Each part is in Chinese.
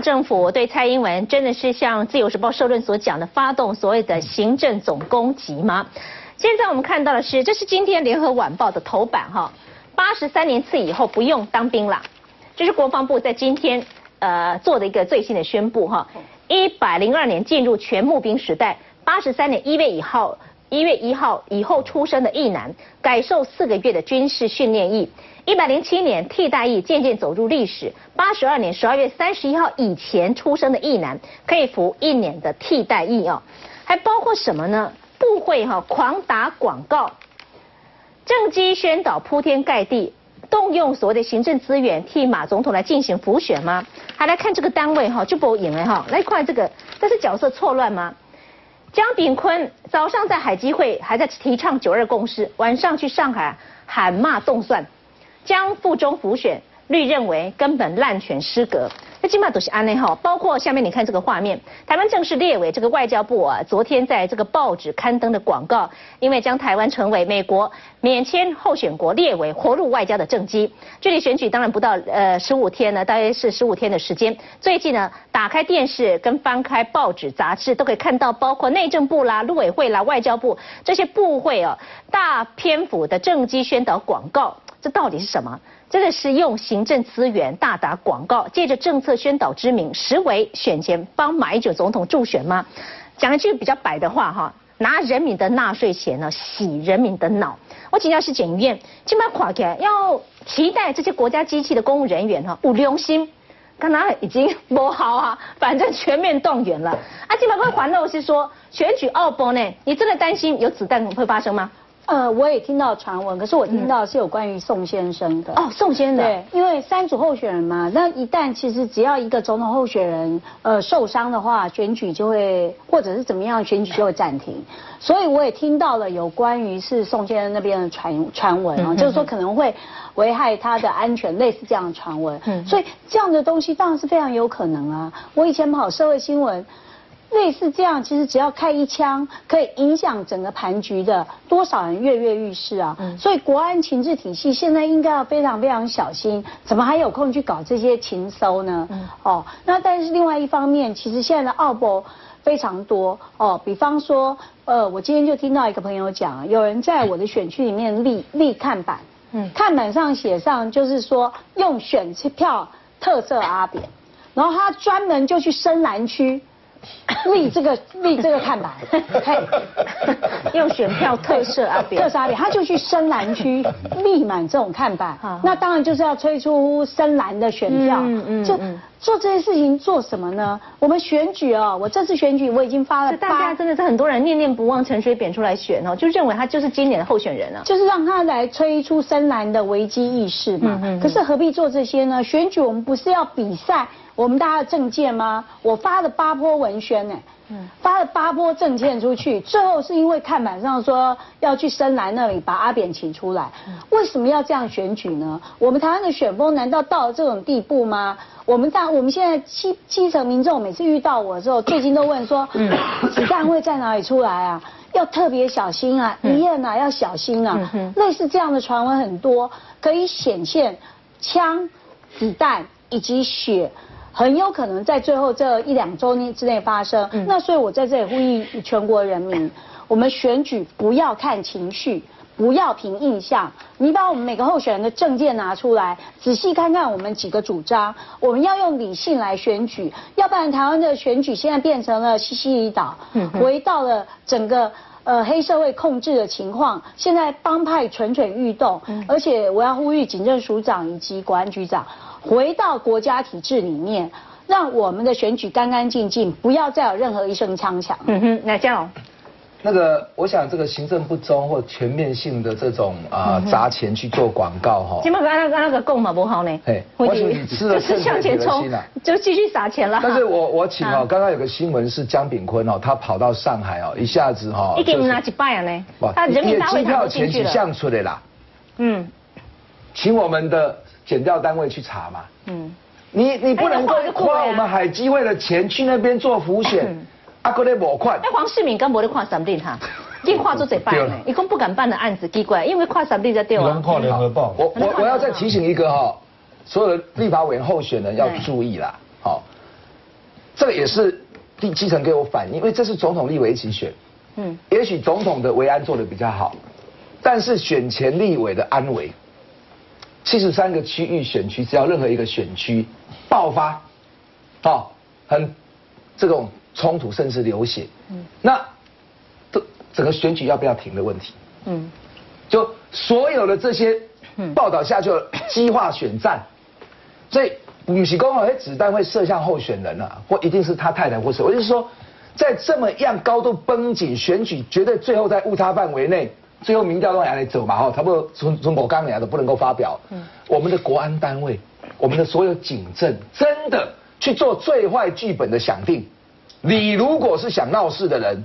政府对蔡英文真的是像自由时报社论所讲的，发动所谓的行政总攻击吗？现在我们看到的是，这是今天联合晚报的头版哈，八十三年次以后不用当兵了，这是国防部在今天呃做的一个最新的宣布哈，一百零二年进入全募兵时代，八十三年一月一号一月一号以后出生的役男改受四个月的军事训练役，一百零七年替代役渐渐走入历史，八十二年十二月三十一号以前出生的役男可以服一年的替代役哦，还包括什么呢？部会哈狂打广告，政绩宣导铺天盖地，动用所谓的行政资源替马总统来进行辅选吗？还来看这个单位哈就不赢了哈，来看这个，但是角色错乱吗？江炳坤早上在海基会还在提倡九二共识，晚上去上海喊骂动算，将附中辅选，律认为根本滥权失格。那基本上都是安内哈，包括下面你看这个画面，台湾正式列为这个外交部啊，昨天在这个报纸刊登的广告，因为将台湾成为美国免签候选国列为活路外交的政绩。距离选举当然不到呃十五天呢，大约是十五天的时间。最近呢，打开电视跟翻开报纸杂志都可以看到，包括内政部啦、陆委会啦、外交部这些部会哦，大篇幅的政绩宣导广告，这到底是什么？真的是用行政资源大打广告，借着政策宣导之名，实为选前帮马英九总统助选吗？讲一句比较白的话哈，拿人民的纳税钱呢洗人民的脑。我请教是检院，今晚垮起来要期待这些国家机器的公务人员哈，不良心，刚刚已经不好啊，反正全面动员了。啊，今晚会还漏是说选举奥波呢？你真的担心有子弹会发生吗？呃，我也听到传闻，可是我听到是有关于宋先生的哦，宋先生对，因为三组候选人嘛，那一旦其实只要一个总统候选人呃受伤的话，选举就会或者是怎么样，选举就会暂停。所以我也听到了有关于是宋先生那边的传传闻啊，就是说可能会危害他的安全，类似这样的传闻。嗯，所以这样的东西当然是非常有可能啊。我以前跑社会新闻。类似这样，其实只要开一枪，可以影响整个盘局的，多少人跃跃欲试啊！所以国安情治体系现在应该要非常非常小心，怎么还有空去搞这些情搜呢？哦，那但是另外一方面，其实现在的奥博非常多哦，比方说，呃，我今天就听到一个朋友讲，有人在我的选区里面立立看板，嗯，看板上写上就是说用选票特色阿扁，然后他专门就去深蓝区。立这个立这个看板，用选票特色啊，特色啊，他就去深蓝区 立满这种看板，那当然就是要推出深蓝的选票，嗯嗯，就做这些事情做什么呢？我们选举哦，我这次选举我已经发了，大家真的是很多人念念不忘陈水扁出来选哦，就认为他就是今年的候选人啊，就是让他来吹出深蓝的危机意识嘛，可是何必做这些呢？选举我们不是要比赛？我们大家的证件吗？我发了八波文宣呢，发了八波证件出去，最后是因为看板上说要去深蓝那里把阿扁请出来，为什么要这样选举呢？我们台湾的选风难道到了这种地步吗？我们大我们现在基基层民众每次遇到我的时候，最近都问说，子弹会在哪里出来啊？要特别小心啊，医院啊要小心啊，类似这样的传闻很多，可以显现枪、子弹以及血。很有可能在最后这一两周内之内发生。那所以我在这里呼吁全国人民，我们选举不要看情绪，不要凭印象。你把我们每个候选人的证件拿出来，仔细看看我们几个主张。我们要用理性来选举，要不然台湾的选举现在变成了西西里岛，回到了整个呃黑社会控制的情况。现在帮派蠢蠢欲动，而且我要呼吁警政署长以及国安局长。回到国家体制里面，让我们的选举干干净净，不要再有任何一声枪响。嗯哼，那这样，那个，我想这个行政不忠或全面性的这种啊砸钱去做广告哈。基本上那个那个供嘛不好呢。嘿，我许你 吃了是向前冲，就继续撒钱了。但是我我 请哦，刚刚有个新闻是江炳坤哦，他跑到上海哦，一下子哈，一给你拿几百呢？他人民大会票钱去向出的啦。嗯，请我们的。减掉单位去查嘛？嗯，你你不能够花我们海基会的钱去那边做浮选，阿哥咧无款。哎，黄世敏跟无咧看审定哈，一跨出嘴巴呢，一共不敢办的案子，奇怪，因为跨审定在掉啊。跨联合报。我我我要再提醒一个哈，所有的立法委员候选人要注意啦，好，这个也是地基层给我反映，因为这是总统立委一起选，嗯，也许总统的维安做的比较好，但是选前立委的安维，七十三个区域选区，只要任何一个选区爆发，好，很这种冲突甚至流血，嗯，那这整个选举要不要停的问题，嗯，就所有的这些报道下去了激化选战，所以。女婿公好，哎，子弹会射向候选人啊，或一定是他太太，或是我就是说，在这么样高度绷紧，选举绝对最后在误差范围内，最后民调都来走嘛，哈，差不多从从我刚来的不能够发表。嗯，我们的国安单位，我们的所有警政，真的去做最坏剧本的想定。你如果是想闹事的人，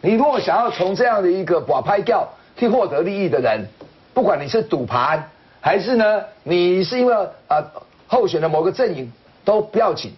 你如果想要从这样的一个把拍掉去获得利益的人，不管你是赌盘，还是呢，你是因为啊。候选的某个阵营都不要紧，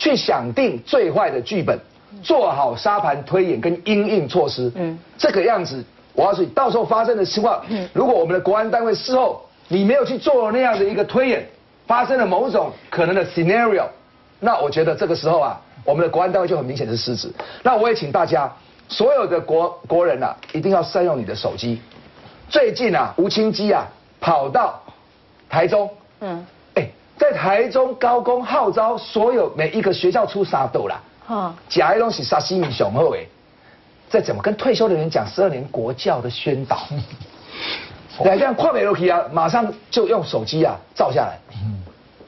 去想定最坏的剧本，做好沙盘推演跟应应措施。嗯，这个样子，我告诉你，到时候发生的情况，如果我们的国安单位事后你没有去做那样的一个推演，发生了某种可能的 scenario，那我觉得这个时候啊，我们的国安单位就很明显是失职。那我也请大家，所有的国国人啊，一定要善用你的手机。最近啊，吴清基啊，跑到台中。嗯。哎在台中高工号召所有每一个学校出沙豆啦，啊，假一东西沙西米雄厚诶，再怎么跟退休的人讲十二年国教的宣导，来这样跨美楼梯啊，马上就用手机啊照下来，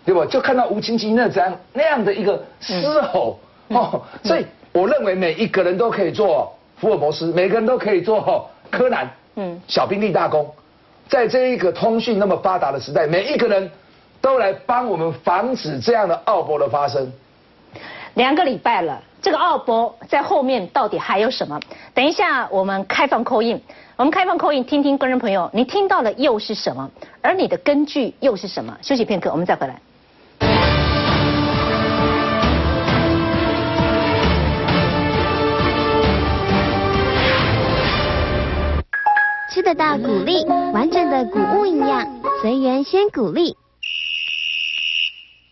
对不？就看到吴清基那张那样的一个嘶吼哦，所以我认为每一个人都可以做福尔摩斯，每个人都可以做柯南，嗯，小兵立大功，在这一个通讯那么发达的时代，每一个人。都来帮我们防止这样的奥博的发生。两个礼拜了，这个奥波在后面到底还有什么？等一下我们开放扣印，我们开放扣印，听听观众朋友，你听到了又是什么？而你的根据又是什么？休息片刻，我们再回来。吃得到谷粒，完整的谷物营养，随缘先谷粒。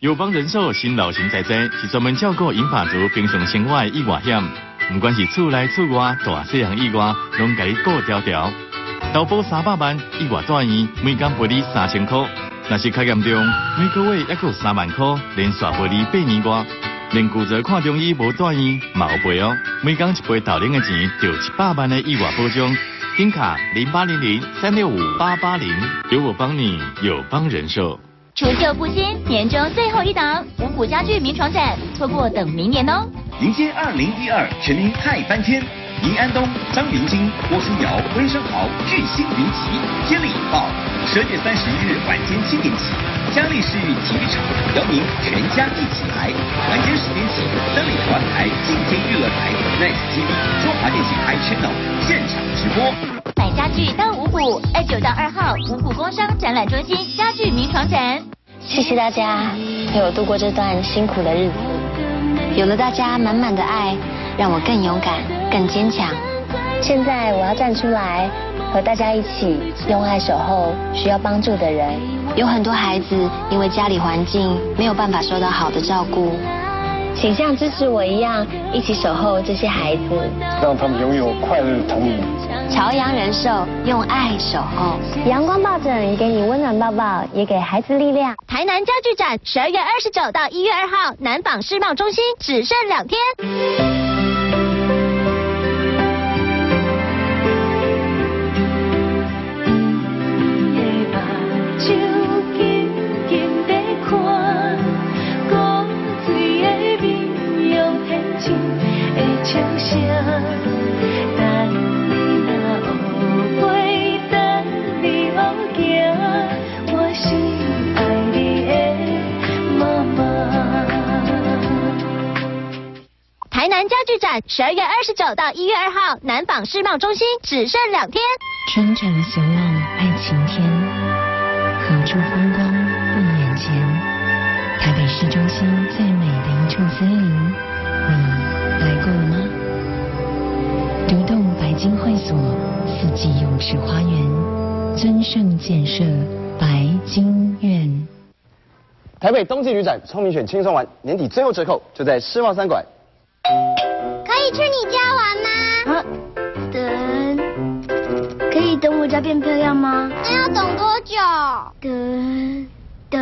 友邦人寿新老型在在，是专门照顾银发族平常生活的意外险，不管是厝内厝外大细项意外，拢给你顾条条。投保三百万意外大医，每间赔你三千块。若是较严重，每个月还有三万块，连续赔你八年外。连骨折看中医无大医，冇赔哦。每间一赔投零的钱，就一百万的意外保障。金卡零八零零三六五八八零，有我帮你，友邦人寿。除旧布新，年终最后一档五谷家具名床展，错过等明年哦。迎接二零一二，全民太翻天！林安东、张明金、郭书瑶、温生豪巨星云集，天力引爆！十二月三十一日晚间七点起，嘉义市体育场，邀您全家一起来。晚间十点起，三里台湾台、进天娱乐台、Nice TV、中华电信 i Channel 现场直播。买家具到五谷，二九到二号五谷工商展览中心家具名床展。谢谢大家陪我度过这段辛苦的日子，有了大家满满的爱，让我更勇敢、更坚强。现在我要站出来，和大家一起用爱守候需要帮助的人。有很多孩子因为家里环境没有办法受到好的照顾。请像支持我一样，一起守候这些孩子，让他们拥有快乐的童年。朝阳人寿用爱守候，阳光抱枕给你温暖抱抱，也给孩子力量。台南家具展十二月二十九到一月二号，南纺世贸中心只剩两天。十二月二十九到一月二号，南纺世贸中心只剩两天。春城雄望爱晴天，何处风光不眼前？台北市中心最美的一处森林，你来过了吗？独栋白金会所，四季泳池花园，尊盛建设白金苑。台北冬季旅展聪明选轻松玩，年底最后折扣就在世贸三馆。可以去你家玩吗？等，可以等我家变漂亮吗？那要等多久？等等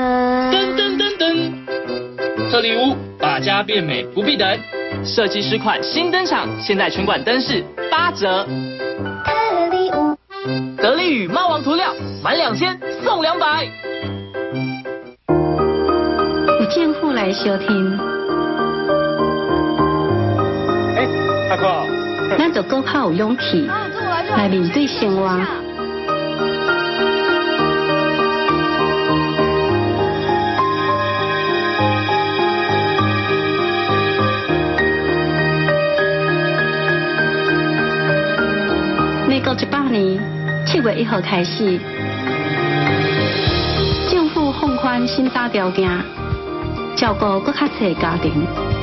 噔噔噔噔，特礼屋把家变美不必等，设计师款新登场，现在全馆灯饰八折。特礼屋，得力与猫王涂料满两千送两百。有政府来收听，咱就更较有勇气来面对生活。美国一百年七月一号开始，政府放宽新大条件，照顾更较济的家庭。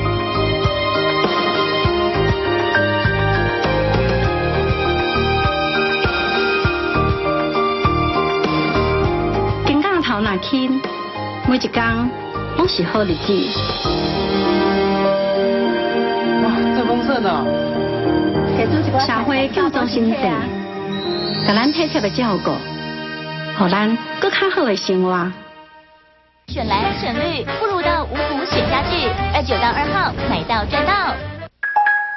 那轻，每一天拢是好日子。哇，这丰盛啊！社会救助心切，甲咱体贴的照顾，互咱搁较好的生活。选蓝选绿，不如到五谷选家具，二九到二号买到赚到。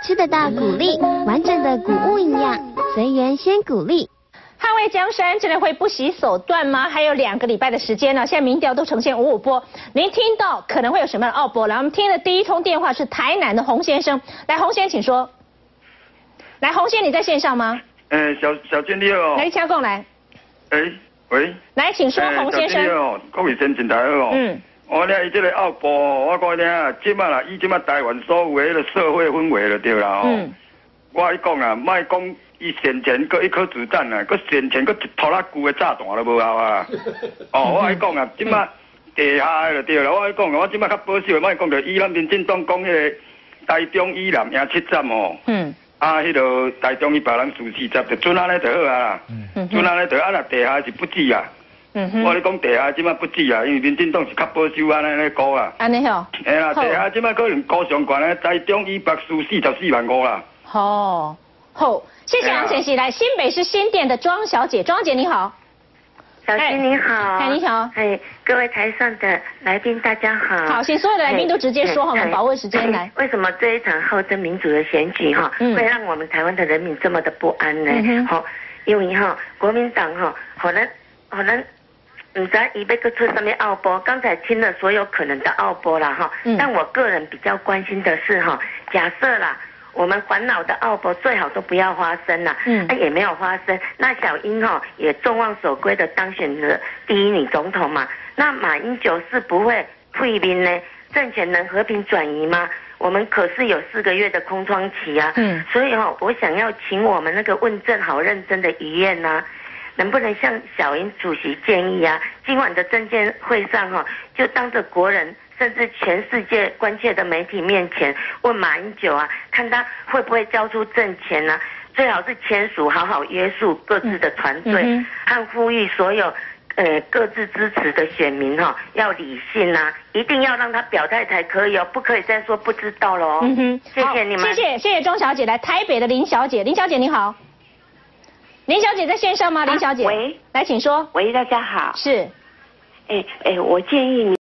吃得到谷粒，完整的谷物营养，随缘先谷粒。捍卫江山真的会不惜手段吗？还有两个礼拜的时间呢，现在民调都呈现五五波。您听到可能会有什么样的奥波？来，我们听的第一通电话是台南的洪先生，来，洪先生请说。来，洪先生你在线上吗？诶，小小娟你好哦。来，掐共来。诶，喂。来，请说，洪先生。小娟你好，各位先进台好哦。嗯。我咧伊这个奥波，我讲咧啊，即摆啦，伊即摆台湾所有的迄个社会氛围就对啦哦。嗯。我伊讲啊，卖讲伊先前搁一颗子弹啊，搁先前搁一拖拉机的炸弹都无效啊。哦，我伊讲啊，即摆地下就对啦。我伊讲啊，我即摆较保守，莫讲着伊咱民进党讲迄个台中以南赢七站哦。嗯。啊，迄个台中伊别人输四十，就准安尼就好啊啦。嗯。准安尼就啊啦，地下是不止啊。嗯哼。我咧讲地下即摆不止啊，因为民进党是较保守安尼咧估啊。安尼吼。哎啦，地下即摆可能估上悬咧，台中以北输四十四万五啦。哦，好，谢谢杨晨曦。来，新北市新店的庄小姐，庄姐你好。小新你好，哎你好，哎各位台上的来宾大家好。好，请所有的来宾都直接说好吗？把握时间来。为什么这一场号称民主的选举哈，会让我们台湾的人民这么的不安呢？好，因为哈国民党哈可能可能唔知伊要个出什么奥波，刚才听了所有可能的奥波啦哈，但我个人比较关心的是哈，假设啦。我们烦恼的奥博最好都不要发生了，嗯，也没有发生。那小英哈也众望所归的当选了第一女总统嘛。那马英九是不会退兵呢？政权能和平转移吗？我们可是有四个月的空窗期啊，嗯，所以哈，我想要请我们那个问政好认真的遗愿呐，能不能向小英主席建议啊？今晚的证监会上哈，就当着国人。甚至全世界关切的媒体面前问马英九啊，看他会不会交出政权呢？最好是签署好好约束各自的团队，和呼吁所有呃各自支持的选民哈，要理性啊，一定要让他表态才可以哦，不可以再说不知道了哦。嗯哼，谢谢你们，谢谢谢谢庄小姐来台北的林小姐，林小姐你好，林小姐在线上吗？林小姐，喂，来请说。喂，大家好。是，哎哎，我建议你。